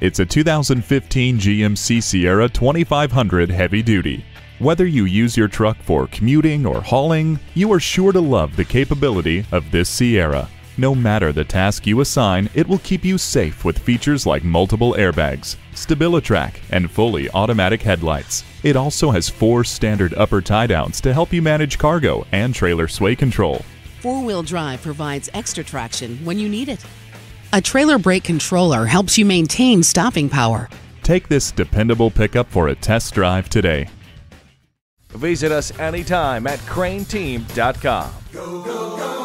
It's a 2015 GMC Sierra 2500 Heavy Duty. Whether you use your truck for commuting or hauling, you are sure to love the capability of this Sierra. No matter the task you assign, it will keep you safe with features like multiple airbags, StabiliTrak, and fully automatic headlights. It also has four standard upper tie-downs to help you manage cargo and trailer sway control. Four-wheel drive provides extra traction when you need it. A trailer brake controller helps you maintain stopping power. Take this dependable pickup for a test drive today. Visit us anytime at crainteam.com. Go, go, go.